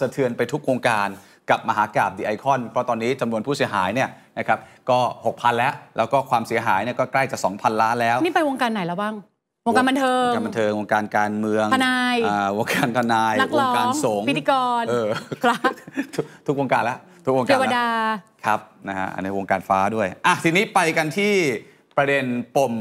สะเทือนไปทุกวงการกับมหากราบดีไอคอนเพราะตอนนี้จำนวนผู้เสียหายเนี่ยนะครับก็ 6,000 แล้ว แล้วก็ความเสียหายเนี่ยก็ใกล้จะ 2,000 ล้านแล้ว นี่ไปวงการไหนแล้วบ้าง วงการบันเทิง วงการบันเทิง วงการการเมือง ทนายอ่วงการทนายนักวร้งองการสงฆ์พิธีกรเออพระทุกทุกวงการแล้ว ทุกวงเทการวแล้วดา ครับนะฮะในวงการฟ้าด้วย อะทีนี้ไปกันที่ประเด็นปม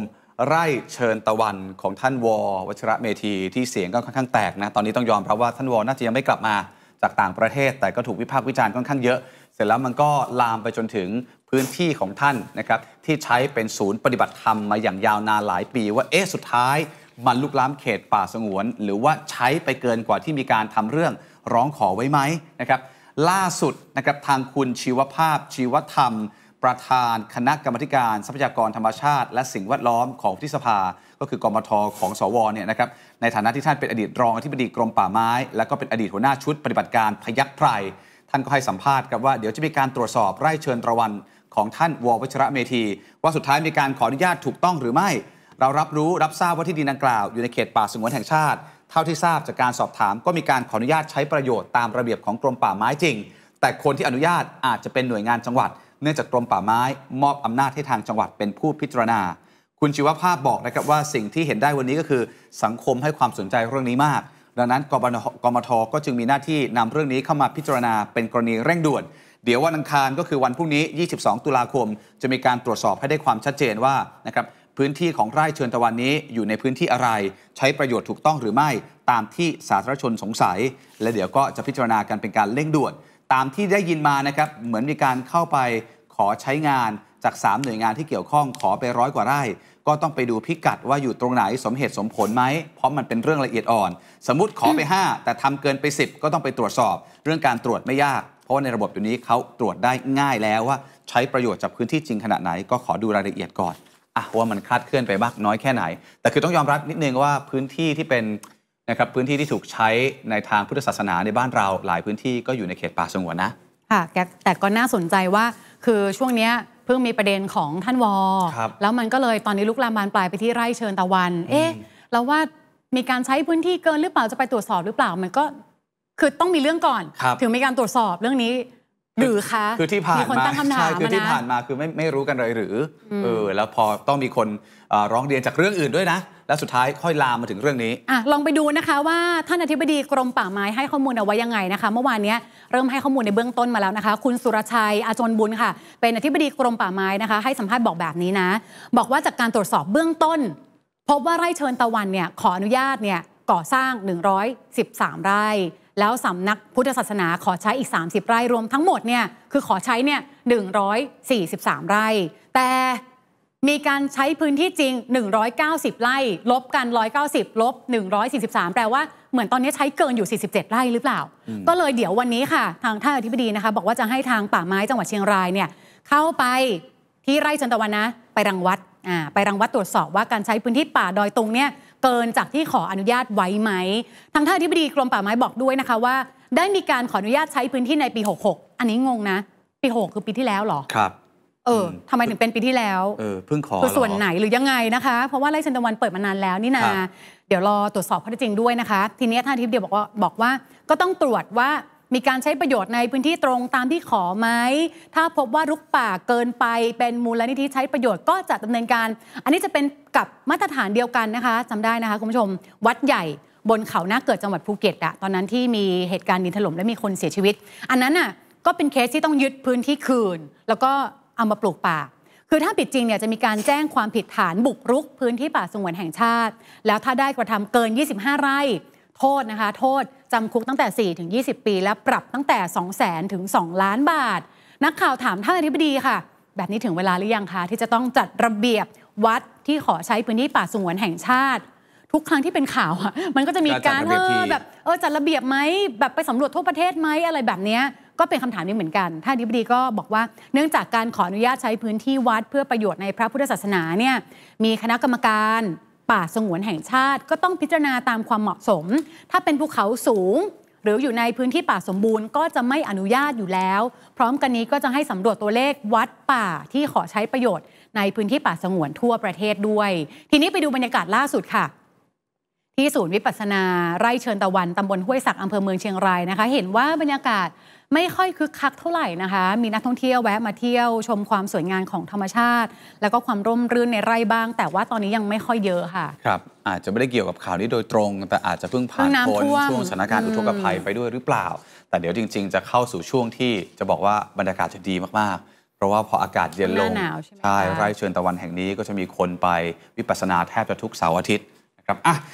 ไร่เชิญตะวันของท่านววัชระเมธีที่เสียงก็ค่อนข้างแตกนะ ตอนนี้ต้องยอมรับว่าท่านวน่าจะยังไม่กลับมา จากต่างประเทศ แต่ก็ถูกวิพากษ์วิจารณ์ค่อนข้างเยอะ เสร็จแล้วมันก็ลามไปจนถึงพื้นที่ของท่านนะครับที่ใช้เป็นศูนย์ปฏิบัติธรรมมาอย่างยาวนานหลายปี ว่าเอ๊ะสุดท้ายมันลุกล้ำเขตป่าสงวน หรือว่าใช้ไปเกินกว่าที่มีการทำเรื่องร้องขอไว้ไหมนะครับล่าสุดนะครับทางคุณชีวภาพชีวธรรม ประธานคณะกรรมการทรัพยากรธรรมชาติ และสิ่งแวดล้อมของที่สภา ก็คือกรมทของสวเนี่ยนะครับในฐานะที่ท่านเป็นอดีตรองอธิบดีกรมป่าไม้ และก็เป็นอดีตหัวหน้าชุดปฏิบัติการพยัคฆ์ไพรท่านก็ให้สัมภาษณ์กับว่าเดี๋ยวจะมีการตรวจสอบไร่เชิญตะวันของท่านววชระเมธี ว่าสุดท้ายมีการขออนุญาตถูกต้องหรือไม่ เรารับรู้รับทราบว่าที่ดินดังกล่าวอยู่ในเขตป่าสงวนแห่งชาติ เท่าที่ทราบจากการสอบถาม ก็มีการขออนุญาตใช้ประโยชน์ตามระเบียบของกรมป่าไม้จริง แต่คนที่อนุญาตอาจจะเป็นหน่วยงานจังหวัด เนื่องจากกรมป่าไม้มอบอำนาจให้ทางจังหวัดเป็นผู้พิจารณา คุณชีวภาพบอกนะครับว่าสิ่งที่เห็นได้วันนี้ก็คือ สังคมให้ความสนใจเรื่องนี้มาก ดังนั้นกบกมทก็จึงมีหน้าที่นำเรื่องนี้เข้ามาพิจารณาเป็นกรณีเร่งด่วน เดี๋ยววันอังคารก็คือวันพรุ่งนี้ 22 ตุลาคม จะมีการตรวจสอบให้ได้ความชัดเจนว่านะครับพื้นที่ของไร่เชิญตะวันนี้อยู่ในพื้นที่อะไร ใช้ประโยชน์ถูกต้องหรือไม่ตามที่สาธารณชนสงสัย และเดี๋ยวก็จะพิจารณากันเป็นการเร่งด่วน ตามที่ได้ยินมานะครับเหมือนมีการเข้าไปขอใช้งานจาก 3 หน่วยงานที่เกี่ยวข้องขอไปร้อยกว่าไร่ ก็ต้องไปดูพิกัดว่าอยู่ตรงไหนสมเหตุสมผลไหม เพราะมันเป็นเรื่องละเอียดอ่อน สมมติขอไป 5 แต่ทำเกินไป 10 ก็ต้องไปตรวจสอบ เรื่องการตรวจไม่ยาก เพราะว่าในระบบตัวนี้เขาตรวจได้ง่ายแล้วว่า ใช้ประโยชน์จากพื้นที่จริงขนาดไหน ก็ขอดูรายละเอียดก่อนอะว่ามันคลาดเคลื่อนไปมากน้อยแค่ไหน แต่คือต้องยอมรับนิดนึงว่าพื้นที่ที่เป็น นะครับพื้นที่ที่ถูกใช้ในทางพุทธศาสนาในบ้านเราหลายพื้นที่ก็อยู่ในเขตป่าสงวนนะค่ะแกแต่ก็น่าสนใจว่าคือช่วงเนี้ยเพิ่งมีประเด็นของท่านวอครับแล้วมันก็เลยตอนนี้ลุกลามบานปลายไปที่ไร่เชิญตะวัน เอ๊ะเราว่ามีการใช้พื้นที่เกินหรือเปล่าจะไปตรวจสอบหรือเปล่ามันก็คือต้องมีเรื่องก่อนครับถึงมีการตรวจสอบเรื่องนี้ หรือคะคือที่ผ่านมีคนมาตั้งคำถามใช่คือที่นะผ่านมาคือไม่ไม่รู้กันเลยหรืออเออแล้วพอต้องมีคนเอ่อร้องเรียนจากเรื่องอื่นด้วยนะ แล้วสุดท้ายค่อยลามมาถึงเรื่องนี้อะลองไปดูนะคะว่าท่านอธิบดีกรมป่าไม้ให้ข้อมูลเอาไว้ยังไงนะคะ เมื่อวานเนี้ยเริ่มให้ข้อมูลในเบื้องต้นมาแล้วนะคะ คุณสุรชัยอาจนบุญค่ะ เป็นอธิบดีกรมป่าไม้นะคะ ให้สัมภาษณ์บอกแบบนี้นะ บอกว่าจากการตรวจสอบเบื้องต้น พบว่าไร่เชิญตะวันเนี่ยขออนุญาตเนี่ยก่อสร้าง 113 ไร่ แล้วสำนักพุทธศาสนาขอใช้อีก 30 ไร่รวมทั้งหมดเนี่ยคือขอใช้เนี่ย143 ไร่ แต่มีการใช้พื้นที่จริง 190 ไร่ ลบกัน 190 ลบ 143 แปลว่าเหมือนตอนนี้ใช้เกินอยู่ 47 ไร่หรือเปล่า ก็เลยเดี๋ยววันนี้ค่ะ ทางท่านอธิบดีนะคะ บอกว่าจะให้ทางป่าไม้จังหวัดเชียงรายเนี่ยเข้าไปที่ไร่จันตะวันนะ ไปรังวัดอ่าไปรังวัดตรวจสอบว่าการใช้พื้นที่ป่าดอยตุงเนี่ย เกินจากที่ขออนุญาตไว้ไหมทางท่านอธิบดีกรมป่าไม้บอกด้วยนะคะว่า ได้มีการขออนุญาตใช้พื้นที่ในปี 66 อันนี้งงนะ ปี 6 คือปีที่แล้วเหรอครับเออทำไมถึงเป็นปีที่แล้วเออเพิ่งขอคือส่วนเรไหนหรือยังไงนะคะ เพราะว่าไร่เชนตะวันเปิดมานานแล้วนี่นาครับเดี๋ยวรอตรวจสอบข้อเท็จจริงด้วยนะคะ ทีนี้ท่านทิพย์เดียวบอกว่าบอกว่าก็ต้องตรวจว่า มีการใช้ประโยชน์ในพื้นที่ตรงตามที่ขอไหม ถ้าพบว่ารุกป่าเกินไปเป็นมูลนิธิใช้ประโยชน์ก็จะดำเนินการ อันนี้จะเป็นกับมาตรฐานเดียวกันนะคะจำได้นะคะคุณผู้ชม วัดใหญ่บนเขานาคเกิดจังหวัดภูเก็ตอะตอนนั้นที่มีเหตุการณ์ดินถล่มและมีคนเสียชีวิต อันนั้นน่ะก็เป็นเคสที่ต้องยึดพื้นที่คืน แล้วก็เอามาปลูกป่า คือถ้าผิดจริงเนี่ยจะมีการแจ้งความผิดฐานบุกรุกพื้นที่ป่าสงวนแห่งชาติ แล้วถ้าได้กระทำเกิน 25 ไร่ โทษนะคะ โทษจำคุกตั้งแต่ 4 ถึง 20 ปี และปรับตั้งแต่ 2 0 0 0 0 0ถึง 2 ล้านบาท นักข่าวถามท่านอธิบดีค่ะ แบบนี้ถึงเวลาหรือยังคะ ที่จะต้องจัดระเบียบวัดที่ขอใช้พื้นที่ป่าสงวนแห่งชาติ ทุกครั้งที่เป็นข่าวอะมันก็จะมีการก็จัดระเบียบทีเออแบบเออจัดระเบียบไหมแบบไปสำรวจทั่วประเทศไหมอะไรแบบเนี้ยก็เป็นคำถามนี้เหมือนกัน ท่านอธิบดีก็บอกว่า เนื่องจากการขออนุญาตใช้พื้นที่วัดเพื่อประโยชน์ในพระพุทธศาสนาเนี่ย มีคณะกรรมการ ป่าสงวนแห่งชาติ ก็ต้องพิจารณาตามความเหมาะสม ถ้าเป็นภูเขาสูง หรืออยู่ในพื้นที่ป่าสมบูรณ์ก็จะไม่อนุญาตอยู่แล้ว พร้อมกันนี้ก็จะให้สำรวจตัวเลขวัดป่าที่ขอใช้ประโยชน์ ในพื้นที่ป่าสงวนทั่วประเทศด้วย ทีนี้ไปดูบรรยากาศล่าสุดค่ะที่ศูนย์วิปัสสนา ไร่เชิญตะวันตำบลห้วยศักดิ์อำเภอเมืองเชียงรายนะคะ เห็นว่าบรรยากาศ ไม่ค่อยคึกคักเท่าไหร่นะคะ มีนักท่องเที่ยวแวะมาเที่ยวชมความสวยงามของธรรมชาติ แล้วก็ความร่มรื่นในไร่บ้าง แต่ว่าตอนนี้ยังไม่ค่อยเยอะค่ะ ครับ อาจจะไม่ได้เกี่ยวกับข่าวนี้โดยตรง แต่อาจจะเพิ่งผ่านเพิ่งน้ำพ้นท่วมช่วงสถานการณ์อุทกภัยไปด้วยหรือเปล่า แต่เดี๋ยวจริง ๆ จะเข้าสู่ช่วงที่จะบอกว่าบรรยากาศจะดีมากๆ เพราะว่าพออากาศเย็นลงหน้าหนาวใช่ไหมใช่คะไร่เชิญตะวันแห่งนี้ก็จะมีคนไปวิปัสสนาแทบจะทุกเสาร์อาทิตย์นะครับอะ